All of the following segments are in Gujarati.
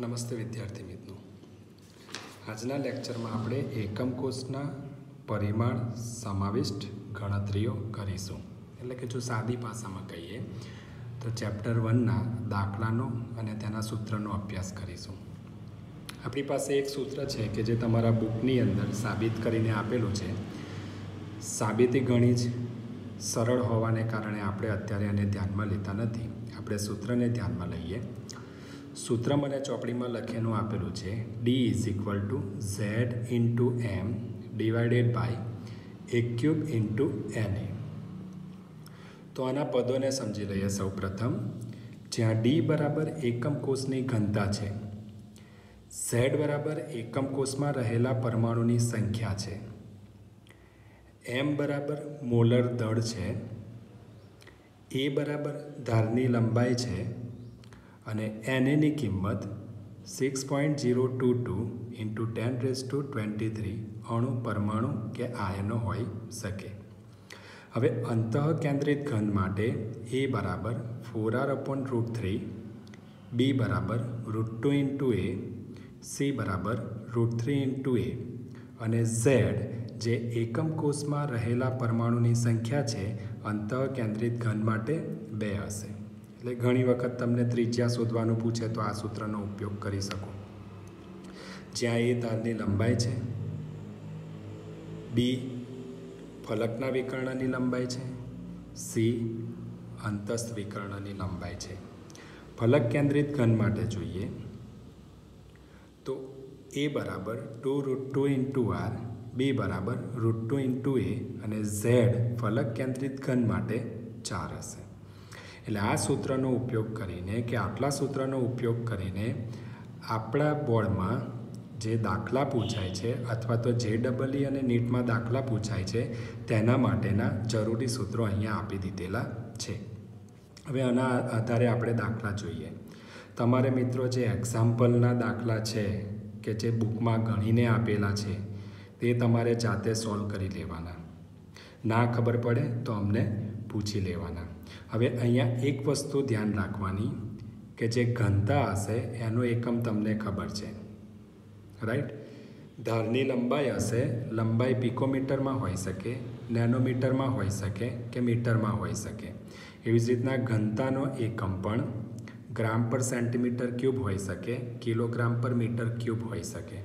નમસ્તે વિદ્યાર્થી મિત્રો. આજના લેક્ચરમાં આપણે એકમ કોષના પરિમાણ સમાવિષ્ટ ગણતરીઓ કરીશું. એટલે કે જો સાદી ભાષામાં કહીએ, તો ચેપ્ટર વનના દાખલાનો અને તેના સૂત્રનો અભ્યાસ કરીશું. આપણી પાસે એક સૂત્ર છે કે જે તમારા બુકની અંદર સાબિત કરીને આપેલું છે. સાબિતી ઘણી જ સરળ હોવાને કારણે આપણે અત્યારે એને ધ્યાનમાં લેતા નથી. આપણે સૂત્રને ધ્યાનમાં લઈએ. સૂત્ર મને ચોપડીમાં લખેલું આપેલું છે D is equal to Z into M divided by A cube into N A તો આના પદોને સમજી લઈએ સૌ પ્રથમ. જ્યાં ડી બરાબર એકમ કોષની ઘનતા છે ઝેડ બરાબર એકમ કોષમાં રહેલા પરમાણુની સંખ્યા છે એમ બરાબર મોલર દળ છે એ બરાબર ધારની લંબાઈ છે અને એનએની કિંમત six point zero two two into ten raise to twenty three અણુ પરમાણુ કે આયનો હોઈ શકે. હવે અંતઃ કેન્દ્રિત ઘન માટે એ બરાબર four R upon root three B બરાબર root two into A C બરાબર રૂટ થ્રી ઇન્ટુ એ અને ઝેડ જે એકમ કોષમાં રહેલા પરમાણુની સંખ્યા છે અંતઃ કેન્દ્રિત ઘન માટે બે હશે. એટલે ઘણી વખત તમને ત્રિજ્યા શોધવાનું પૂછે તો આ સૂત્રનો ઉપયોગ કરી શકો. જ્યાં એ તારની લંબાઈ છે, બી ફલકના વિકર્ણની લંબાઈ છે, સી અંતસ્થ વિકર્ણની લંબાઈ છે. ફલક કેન્દ્રિત ઘન માટે જોઈએ તો એ બરાબર two root two into R, B બરાબર રૂટ ટુ ઇન્ટુ એ અને ઝેડ ફલક કેન્દ્રિત ઘન માટે ચાર હશે. એટલે આ સૂત્રનો ઉપયોગ કરીને કે આટલા સૂત્રનો ઉપયોગ કરીને આપણા બોર્ડમાં જે દાખલા પૂછાય છે અથવા તો જે ડબલઈ અને નીટમાં દાખલા પૂછાય છે, તેના માટેના જરૂરી સૂત્રો અહીંયા આપી દીધેલા છે. હવે આના આધારે આપણે દાખલા જોઈએ. તમારે મિત્રો જે એક્ઝામ્પલના દાખલા છે કે જે બુકમાં ગણીને આપેલા છે, તે તમારે જાતે સોલ્વ કરી લેવાના. ના ખબર પડે તો અમને પૂછી લેવાના. હવે અહીંયા એક વસ્તુ ધ્યાન રાખવાની કે જે ઘનતા હશે, એનો એકમ તમને ખબર છે. રાઈટ ધારની લંબાઈ હશે, લંબાઈ પિકોમીટરમાં હોઈ શકે, નેનોમીટરમાં હોઈ શકે કે મીટરમાં હોઈ શકે. એવી જ રીતના ઘનતાનો એકમ પણ ગ્રામ પર સેન્ટીમીટર ક્યુબ હોઈ શકે, કિલોગ્રામ પર મીટર ક્યુબ હોઈ શકે.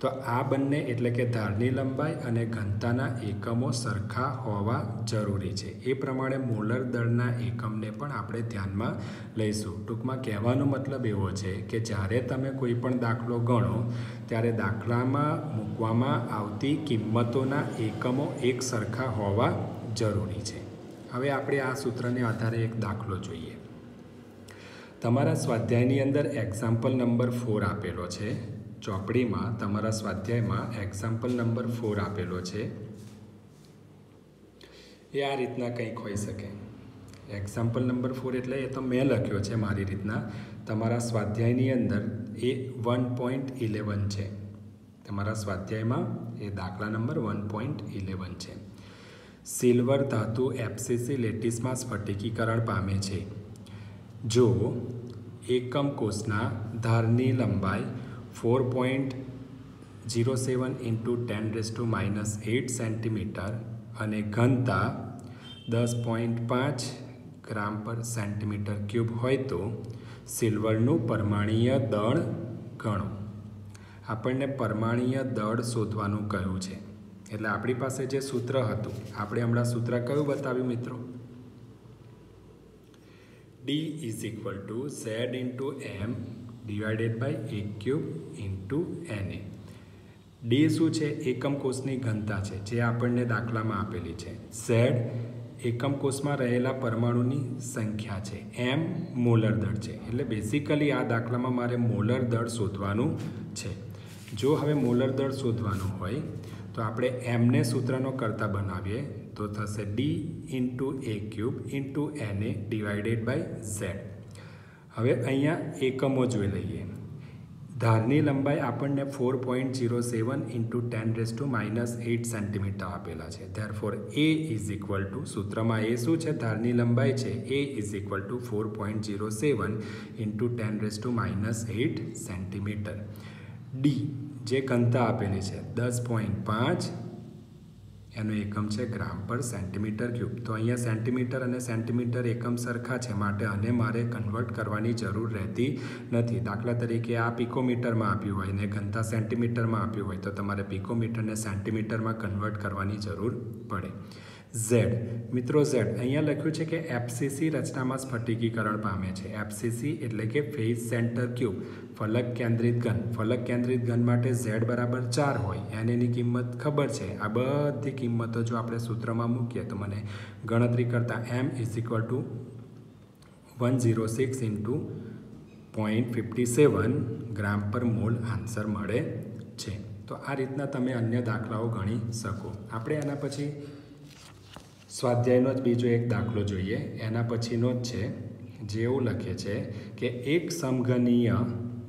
તો આ બંને એટલે કે ધારની લંબાઈ અને ઘનતાના એકમો સરખા હોવા જરૂરી છે. એ પ્રમાણે મોલર દળના એકમને પણ આપણે ધ્યાનમાં લઈશું. ટૂંકમાં કહેવાનો મતલબ એવો છે કે જ્યારે તમે કોઈ પણ દાખલો ગણો, ત્યારે દાખલામાં મૂકવામાં આવતી કિંમતોના એકમો એક સરખા હોવા જરૂરી છે. હવે આપણે આ સૂત્રને આધારે એક દાખલો જોઈએ. તમારા સ્વાધ્યાયની અંદર એક્ઝામ્પલ નંબર ફોર આપેલો છે. ચોપડીમાં તમારા સ્વાધ્યાયમાં એક્ઝામ્પલ નંબર ફોર આપેલો છે. એ આ રીતના કંઈક હોઈ શકે. એક્ઝામ્પલ નંબર ફોર એટલે એ તો મેં લખ્યો છે મારી રીતના. તમારા સ્વાધ્યાયની અંદર એ વન પોઈન્ટ ઇલેવન છે. તમારા સ્વાધ્યાયમાં એ દાખલા નંબર વન પોઈન્ટ ઇલેવન છે. સિલ્વર ધાતુ એફસીસી લેટિસમાં સ્ફટિકીકરણ પામે છે. જો એકમ કોષના ધારની લંબાઈ four point zero seven into ten raise to minus eight centimetre અને ઘનતા દસ પોઈન્ટ પાંચ ગ્રામ પર સેન્ટીમીટર ક્યુબ હોય તો સિલ્વરનું પરમાણીય દળ ગણો. આપણને પરમાણીય દળ શોધવાનું કહ્યું છે. એટલે આપણી પાસે જે સૂત્ર હતું, આપણે હમણાં સૂત્ર કયું બતાવ્યું મિત્રો? D is equal to Z into M divided by A cube into N D શું છે? એકમ કોષની ઘનતા છે, જે આપણને દાખલામાં આપેલી છે. ઝેડ એકમ કોષમાં રહેલા પરમાણુની સંખ્યા છે. એમ મોલર દળ છે. એટલે બેઝિકલી આ દાખલામાં મારે મોલર દળ શોધવાનું છે. જો હવે મોલર દળ શોધવાનું હોય, તો આપણે એમને સૂત્રનો કરતા બનાવીએ, તો થશે D into A cube into N A divided by Z હવે અહીંયા એકમો જોઈ લઈએ. ધારની લંબાઈ આપણને four point zero seven into ten raise to minus eight centimetre આપેલા છે. Therefore A is equal to સૂત્રમાં એ શું છે? ધારની લંબાઈ છે. A is equal to four point zero seven into ten raise to minus eight centimetre D જે ઘનતા આપેલી છે, દસ પોઈન્ટ પાંચ એનો એકમ છે ગ્રામ પર સેન્ટીમીટર ક્યુબ. તો અહીંયા સેન્ટીમીટર અને સેન્ટીમીટર એકમ સરખા છે માટે આને મારે કન્વર્ટ કરવાની જરૂર રહેતી નથી. દાખલા તરીકે આ પિકોમીટરમાં આપ્યું હોય ને ઘનતા સેન્ટીમીટરમાં આપ્યું હોય તો તમારે પિકોમીટરને સેન્ટીમીટરમાં કન્વર્ટ કરવાની જરૂર પડે. ઝેડ મિત્રો ઝેડ અહીંયા લખ્યું છે કે એફસીસી રચનામાં સ્ફટિકીકરણ પામે છે. એફસીસી એટલે કે ફેઝ સેન્ટર ક્યુબ, ફલક કેન્દ્રિત ઘન. ફલક કેન્દ્રિત ઘન માટે ઝેડ બરાબર ચાર હોય. એને એની કિંમત ખબર છે? આ બધી કિંમતો જો આપણે સૂત્રમાં મૂકીએ તો મને ગણતરી કરતાં M is equal to one zero six into point fifty seven gram per mole answer મળે છે. તો આ રીતના તમે અન્ય દાખલાઓ ગણી શકો. આપણે એના પછી સ્વાધ્યાયનો જ બીજો એક દાખલો જોઈએ. એના પછીનો જ છે, જે એવું લખે છે કે એક સમઘનીય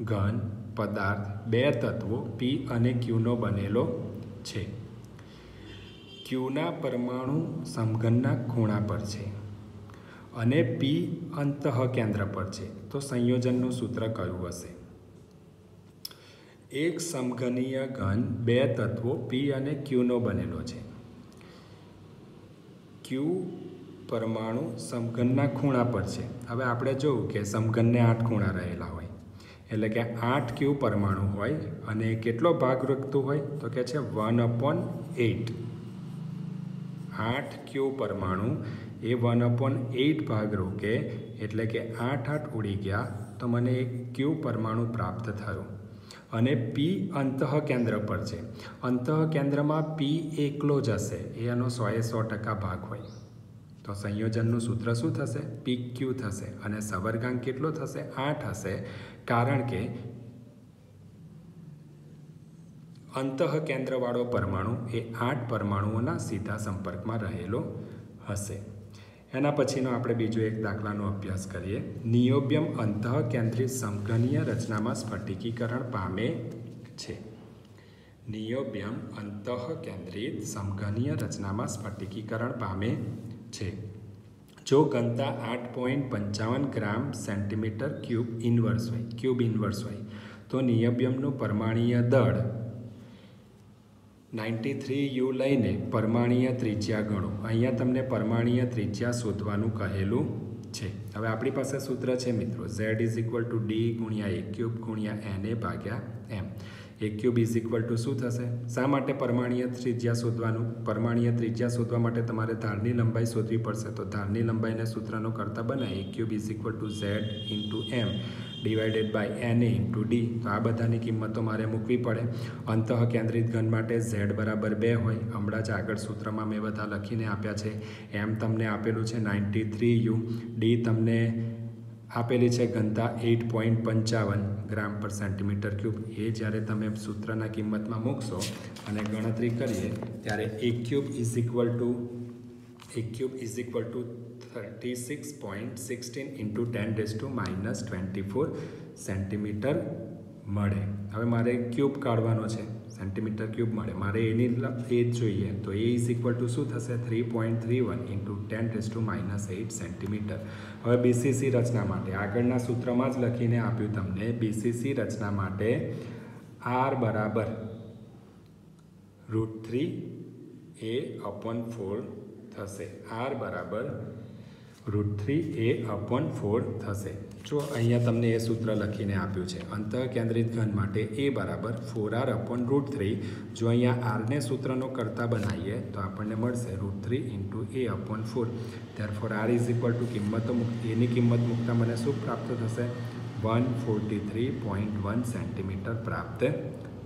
ઘન પદાર્થ બે તત્વો પી અને ક્યુનો બનેલો છે. ક્યુના પરમાણુ સમઘનના ખૂણા પર છે અને પી અંતઃ કેન્દ્ર પર છે. તો સંયોજનનું સૂત્ર કયું હશે? એક સમઘનીય ઘન બે તત્વો પી અને ક્યુનો બનેલો છે. ક્યુ પરમાણુ સમઘનના ખૂણા પર છે. હવે આપણે જોવું કે સમઘનને આઠ ખૂણા રહેલા હોય. એટલે કે આઠ ક્યુ પરમાણુ હોય અને કેટલો ભાગ રખતું હોય? તો કે છે વન અપોન એટ આઠ ક્યુ પરમાણુ એ વન અપોન એટ ભાગ રોકે એટલે કે આઠ આઠ ઉડી ગયા તો મને એક ક્યુ પરમાણુ પ્રાપ્ત થયો. અને પી અંતઃ કેન્દ્ર પર છે. અંતઃ કેન્દ્રમાં પી એકલો જ હશે. એ એનો સોએ સો ટકા ભાગ હોય. તો સંયોજનનું સૂત્ર શું થશે? પી ક્યુ થશે. અને સવર્ગાંક કેટલો થશે? આઠ હશે. કારણ કે અંતઃ કેન્દ્રવાળો પરમાણુ એ આઠ પરમાણુઓના સીધા સંપર્કમાં રહેલો હશે. એના પછીનો આપણે બીજો એક દાખલાનો અભ્યાસ કરીએ. નિયોબ્યમ અંતઃ કેન્દ્રિત સમઘનીય રચનામાં સ્ફટિકીકરણ પામે છે. નિયોબ્યમ અંતઃ કેન્દ્રિત સમઘનીય રચનામાં સ્ફટિકીકરણ પામે છે. જો ઘનતા આઠ પોઈન્ટ પંચાવન ગ્રામ સેન્ટીમીટર ક્યુબ ઇન્વર્સ હોય, ક્યુબ ઇન્વર્સ હોય, તો નિયોબ્યમનું પરમાણીય દળ નાઇન્ટી થ્રી યુ લઈને પરમાણીય ત્રિજ્યા ગણો. અહીંયા તમને પરમાણીય ત્રિજ્યા શોધવાનું કહેલું છે. હવે આપણી પાસે સૂત્ર છે મિત્રો. Z is equal to D ગુણ્યા એ ક્યુબ ગુણ્યા એન એ ભાગ્યા M A cube is equal to શું થશે? શા માટે પરમાણીય ત્રિજ્યા શોધવાનું? પરમાણીય ત્રિજ્યા શોધવા માટે તમારે ધારની લંબાઈ શોધવી પડશે. તો ધારની લંબાઈને સૂત્રનો કરતાં બનાય. A cube is equal to Z into M divided by N A into D તો આ બધાની કિંમતો મારે મૂકવી પડે. અંતઃ કેન્દ્રિત ઘન માટે ઝેડ બરાબર બે હોય. હમણાં જ આગળ સૂત્રમાં મેં બધા લખીને આપ્યા છે. એમ તમને આપેલું છે નાઇન્ટી થ્રી યુ ડી તમને આપેલી છે ઘનતા એઇટ પોઈન્ટ પંચાવન ગ્રામ પર સેન્ટીમીટર ક્યુબ એ જ્યારે તમે સૂત્રના કિંમતમાં મૂકશો અને ગણતરી કરીએ, ત્યારે એક ક્યુબ ઇઝ ઇક્વલ ટુ એક cube is equal to thirty six point sixteen into ten raise to minus twenty four centimetre મળે. હવે મારે ક્યુબ કાઢવાનો છે. સેન્ટીમીટર ક્યુબ મળે. મારે એની એ જ જોઈએ. તો એ ઇઝ ઇક્વલ ટુ શું થશે? Three point three one into ten raise to minus eight centimetre. હવે બીસીસી રચના માટે આગળના સૂત્રમાં જ લખીને આપ્યું તમને બીસીસી રચના માટે આર બરાબર root three A upon four થશે. આર બરાબર root three A upon four થશે. જો અહીંયા તમને એ સૂત્ર લખીને આપ્યું છે. અંતઃ કેન્દ્રિત ઘન માટે એ બરાબર four R upon root three જો અહીંયા આરને સૂત્રનો કરતા બનાવીએ, તો આપણને મળશે root three into a upon four ત્યાર four R is equal to કિંમતો એની કિંમત મૂકતા મને શું પ્રાપ્ત થશે? One forty three point one centimetre પ્રાપ્ત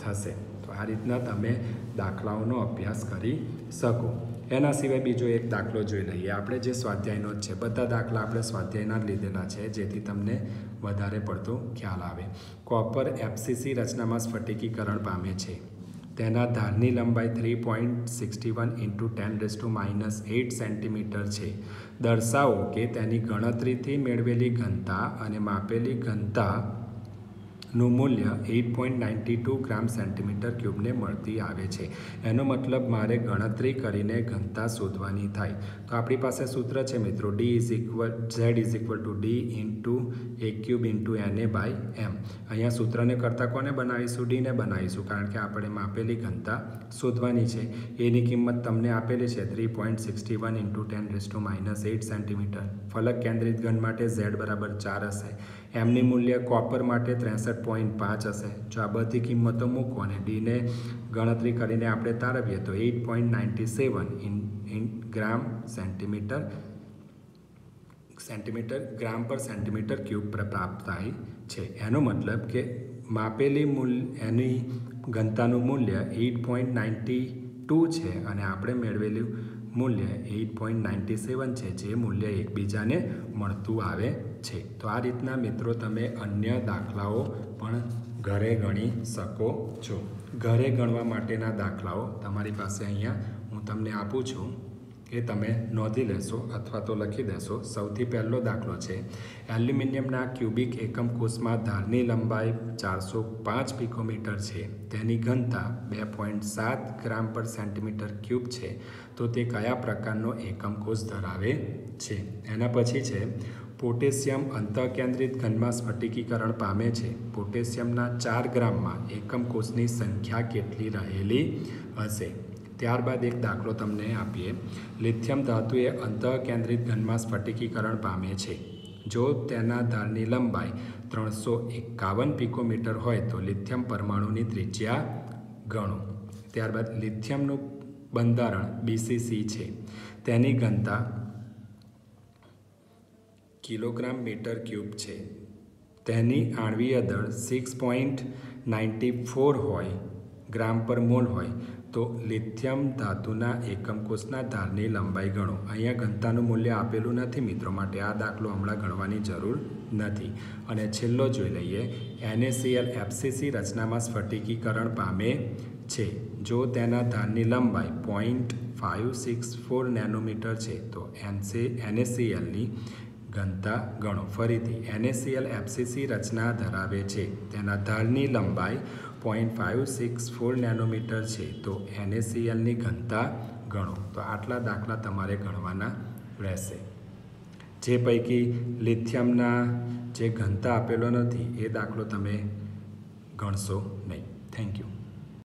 થશે. તો આ રીતના તમે દાખલાઓનો અભ્યાસ કરી શકો. એના સિવાય બીજો એક દાખલો જોઈ લઈએ. આપણે જે સ્વાધ્યાયનો જ છે, બધા દાખલા આપણે સ્વાધ્યાયના જ લીધેલા છે, જેથી તમને વધારે પડતો ખ્યાલ આવે. કોપર એફસીસી રચનામાં સ્ફટિકીકરણ પામે છે. તેના ધારની લંબાઈ three point sixty one into ten raise to minus eight centimetre છે. દર્શાવો કે તેની ગણતરીથી મેળવેલી ઘનતા અને માપેલી ઘનતા નું મૂલ્ય eight point ninety two gram centimetre ક્યુબને મળતી આવે છે. એનો મતલબ મારે ગણતરી કરીને ઘનતા શોધવાની થાય. તો આપણી પાસે સૂત્ર છે મિત્રો D is equal Z is equal to D into a cube into N A by M અહીંયા સૂત્રને કરતાં કોને બનાવીશું? ડીને બનાવીશું, કારણ કે આપણે માપેલી ઘનતા શોધવાની છે. એની કિંમત તમને આપેલી છે three point sixty one into ten raise to minus eight centimetre. ફલક કેન્દ્રિત ઘન માટે ઝેડ બરાબર ચાર હશે. એમની મૂલ્ય કોપર માટે ત્રેસઠ પોઈન્ટ પાંચ હશે. જો આ બધી કિંમતો મૂકો અને ડીને ગણતરી કરીને આપણે તારવીએ તો eight point ninety seven in in gram centimetre centimetre gram પર સેન્ટીમીટર ક્યુબ પર, પ્રાપ્ત થાય છે. એનો મતલબ કે માપેલી મૂલ્ય એની ઘનતાનું મૂલ્ય એઇટ પોઈન્ટ નાઇન્ટી ટુ છે અને આપણે મેળવેલું મૂલ્ય એઇટ પોઈન્ટ નાઇન્ટી સેવન છે, જે મૂલ્ય એકબીજાને મળતું આવે છે. તો આ રીતના મિત્રો તમે અન્ય દાખલાઓ પણ ઘરે ગણી શકો છો. ઘરે ગણવા માટેના દાખલાઓ તમારી પાસે અહીંયા હું તમને આપું છું. એ તમે નોંધી લેશો અથવા તો લખી દેશો. સૌથી પહેલો દાખલો છે. એલ્યુમિનિયમના ક્યુબિક એકમ કોષમાં ધારની લંબાઈ ચારસો પાંચ પિકોમીટર છે. તેની ઘનતા બે પોઈન્ટ સાત ગ્રામ પર સેન્ટીમીટર ક્યુબ છે. તો તે કયા પ્રકારનો એકમ કોષ ધરાવે છે? એના પછી છે. પોટેશિયમ અંતઃકેન્દ્રિત ઘનમાં સ્ફટિકીકરણ પામે છે. પોટેશિયમના ચાર ગ્રામમાં એકમ કોષની સંખ્યા કેટલી રહેલી હશે? ત્યારબાદ એક દાખલો તમને આપીએ. લિથિયમ ધાતુ એ અંતઃકેન્દ્રિત ઘનમાં સ્ફટિકીકરણ પામે છે. જો તેના ધારની લંબાઈ ત્રણસો એકાવન પિકોમીટર હોય તો લિથિયમ પરમાણુની ત્રિજ્યા ગણો. ત્યારબાદ લિથિયમનું બંધારણ બીસીસી છે. તેની ઘનતા કિલોગ્રામ મીટર ક્યુબ છે. તેની આણવીય દળ સિક્સ પોઈન્ટ નાઇન્ટી ફોર હોય ગ્રામ પર મોલ હોય, તો લિથિયમ ધાતુના એકમ કોષના ધારની લંબાઈ ગણો. અહીંયા ઘનતાનું મૂલ્ય આપેલું નથી મિત્રો માટે, આ દાખલો હમણાં ગણવાની જરૂર નથી. અને છેલ્લો જોઈ લઈએ. એનએસીએલ એફસીસી રચનામાં સ્ફટિકીકરણ પામે છે. જો તેના ધારની લંબાઈ point five six four nanometre છે, તો એનસી એનએસીએલની ઘનતા ગણો. ફરીથી એનએસીએલ એફસીસી રચના ધરાવે છે. તેના ધારની લંબાઈ point five six four nanometre છે, તો એનએસીએલની ઘનતા ગણો. તો આટલા દાખલા તમારે ગણવાના રહેશે. જે પૈકી લિથિયમના જે ઘનતા આપેલો નથી, એ દાખલો તમે ગણશો નહીં. Thank you.